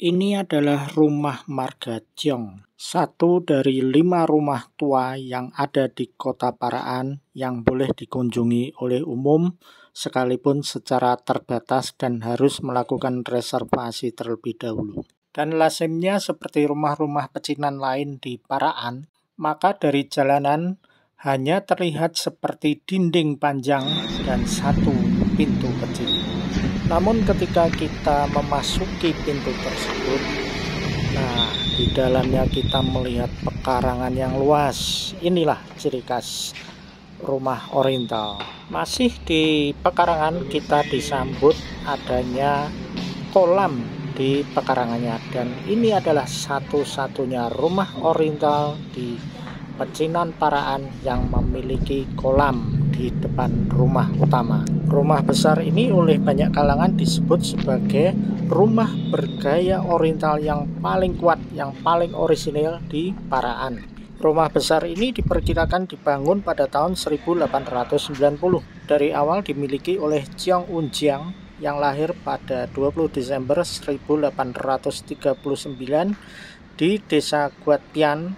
Ini adalah rumah Marga Ciong, satu dari lima rumah tua yang ada di kota Paraan yang boleh dikunjungi oleh umum sekalipun secara terbatas dan harus melakukan reservasi terlebih dahulu. Dan lazimnya seperti rumah-rumah pecinan lain di Paraan, maka dari jalanan hanya terlihat seperti dinding panjang dan satu pintu kecil. Namun ketika kita memasuki pintu tersebut, nah di dalamnya kita melihat pekarangan yang luas. Inilah ciri khas rumah oriental. Masih di pekarangan kita disambut adanya kolam di pekarangannya dan ini adalah satu-satunya rumah oriental di pecinan Paraan yang memiliki kolam di depan rumah utama. Rumah besar ini oleh banyak kalangan disebut sebagai rumah bergaya oriental yang paling kuat, yang paling orisinil di Paraan. Rumah besar ini diperkirakan dibangun pada tahun 1890. Dari awal dimiliki oleh Chiang Un-jiang yang lahir pada 20 Desember 1839 di desa Guatpian,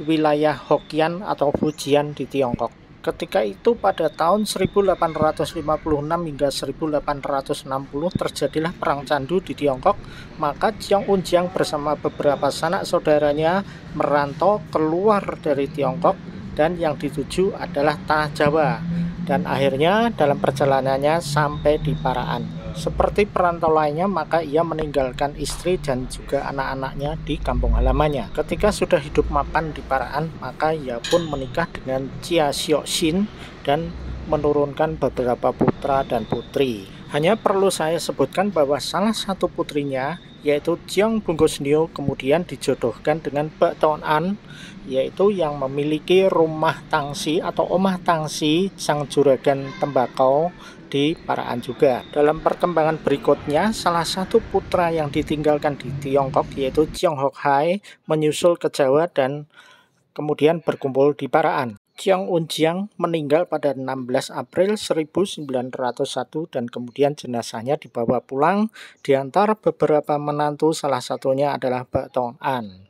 wilayah Hokkien atau Fujian di Tiongkok. Ketika itu pada tahun 1856 hingga 1860 terjadilah perang candu di Tiongkok, maka Chiang Un-jiang bersama beberapa sanak saudaranya merantau keluar dari Tiongkok dan yang dituju adalah Tanah Jawa dan akhirnya dalam perjalanannya sampai di Paraan. Seperti perantau lainnya, maka ia meninggalkan istri dan juga anak-anaknya di kampung halamannya. Ketika sudah hidup mapan di Paraan, maka ia pun menikah dengan Chia Xin dan menurunkan beberapa putra dan putri. Hanya perlu saya sebutkan bahwa salah satu putrinya yaitu Jiang Bungkus Nio kemudian dijodohkan dengan Bak Ton An yaitu yang memiliki rumah tangsi atau omah tangsi sang juragan tembakau di Paraan juga. Dalam perkembangan berikutnya, salah satu putra yang ditinggalkan di Tiongkok yaitu Chiang Hok Hai menyusul ke Jawa dan kemudian berkumpul di Paraan. Chiang Un-jiang meninggal pada 16 April 1901 dan kemudian jenazahnya dibawa pulang di antara beberapa menantu salah satunya adalah Bak Tong An.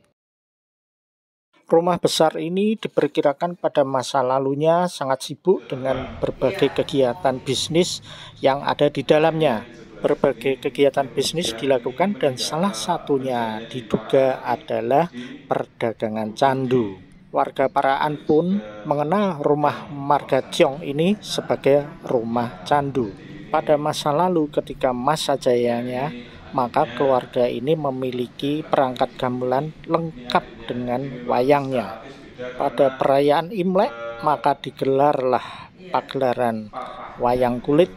Rumah besar ini diperkirakan pada masa lalunya sangat sibuk dengan berbagai kegiatan bisnis yang ada di dalamnya. Berbagai kegiatan bisnis dilakukan dan salah satunya diduga adalah perdagangan candu. Warga Paraan pun mengenal rumah Marga Ciong ini sebagai rumah candu. Pada masa lalu ketika masa jayanya maka keluarga ini memiliki perangkat gamelan lengkap dengan wayangnya. Pada perayaan Imlek, maka digelarlah pagelaran wayang kulit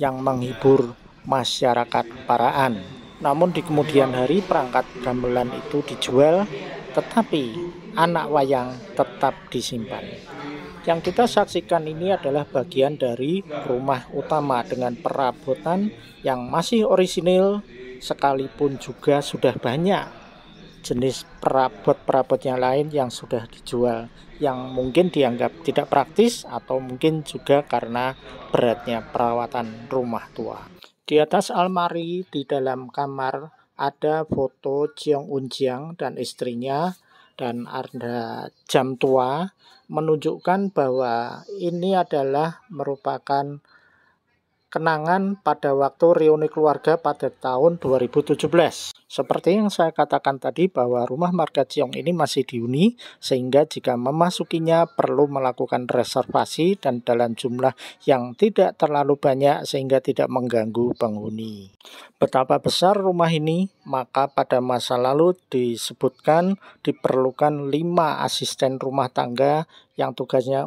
yang menghibur masyarakat Paraan. Namun di kemudian hari perangkat gamelan itu dijual, tetapi anak wayang tetap disimpan. Yang kita saksikan ini adalah bagian dari rumah utama dengan perabotan yang masih orisinil sekalipun juga sudah banyak jenis perabot-perabot yang lain yang sudah dijual yang mungkin dianggap tidak praktis atau mungkin juga karena beratnya perawatan rumah tua. Di atas almari di dalam kamar ada foto Jiang Unjiang dan istrinya dan ada jam tua menunjukkan bahwa ini adalah merupakan kenangan pada waktu reuni keluarga pada tahun 2017. Seperti yang saya katakan tadi bahwa rumah marga Ciong ini masih dihuni sehingga jika memasukinya perlu melakukan reservasi dan dalam jumlah yang tidak terlalu banyak sehingga tidak mengganggu penghuni. Betapa besar rumah ini, maka pada masa lalu disebutkan diperlukan lima asisten rumah tangga yang tugasnya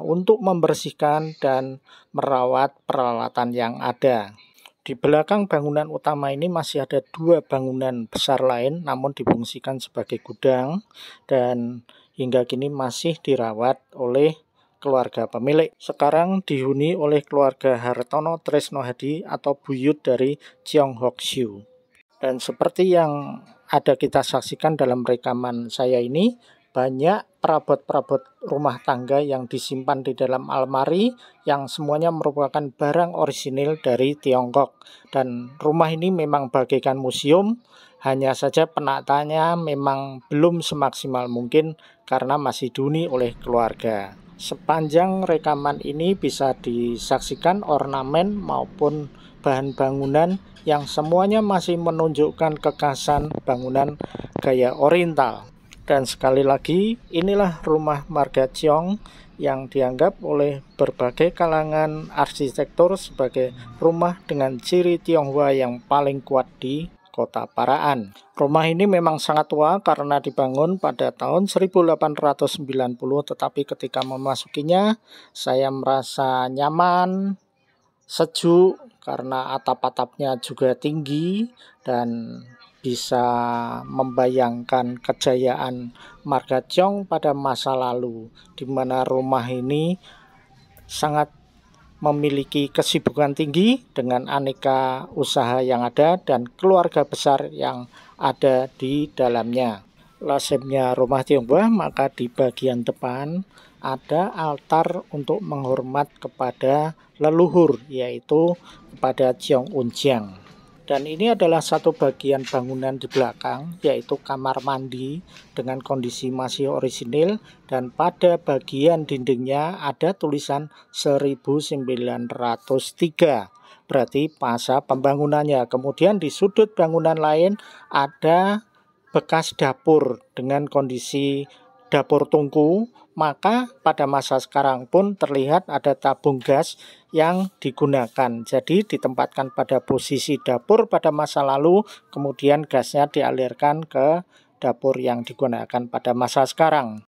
untuk membersihkan dan merawat peralatan yang ada. Di belakang bangunan utama ini masih ada dua bangunan besar lain namun difungsikan sebagai gudang dan hingga kini masih dirawat oleh keluarga pemilik. Sekarang dihuni oleh keluarga Hartono Tresno Hadi atau buyut dari Cheong Hok Siu. Dan seperti yang ada kita saksikan dalam rekaman saya ini, banyak perabot-perabot rumah tangga yang disimpan di dalam almari yang semuanya merupakan barang orisinil dari Tiongkok dan rumah ini memang bagaikan museum Hanya saja penataannya memang belum semaksimal mungkin karena masih duni oleh keluarga. Sepanjang rekaman ini bisa disaksikan ornamen maupun bahan bangunan yang semuanya masih menunjukkan kekasan bangunan gaya oriental. Dan sekali lagi, inilah rumah marga Ciong yang dianggap oleh berbagai kalangan arsitektur sebagai rumah dengan ciri Tionghoa yang paling kuat di kota Paraan. Rumah ini memang sangat tua karena dibangun pada tahun 1890 tetapi ketika memasukinya saya merasa nyaman, sejuk karena atap-atapnya juga tinggi dan bisa membayangkan kejayaan marga Chong pada masa lalu di mana rumah ini sangat memiliki kesibukan tinggi dengan aneka usaha yang ada dan keluarga besar yang ada di dalamnya. Lazimnya rumah Tionghoa maka di bagian depan ada altar untuk menghormat kepada leluhur yaitu kepada Ciong Unjiang. Dan ini adalah satu bagian bangunan di belakang, yaitu kamar mandi dengan kondisi masih orisinil. Dan pada bagian dindingnya ada tulisan 1903. Berarti masa pembangunannya. Kemudian di sudut bangunan lain ada bekas dapur dengan kondisi dapur tungku maka pada masa sekarang pun terlihat ada tabung gas yang digunakan. Jadi ditempatkan pada posisi dapur pada masa lalu, kemudian gasnya dialirkan ke dapur yang digunakan pada masa sekarang.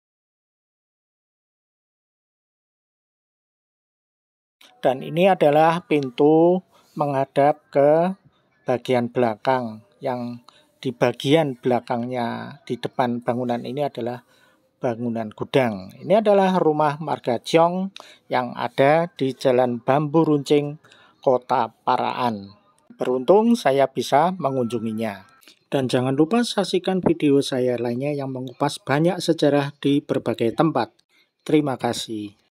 Dan ini adalah pintu menghadap ke bagian belakang yang di bagian belakangnya di depan bangunan ini adalah bangunan gudang. Ini adalah rumah Marga Ciong yang ada di Jalan Bambu Runcing, Kota Paraan. Beruntung saya bisa mengunjunginya. Dan jangan lupa saksikan video saya lainnya yang mengupas banyak sejarah di berbagai tempat. Terima kasih.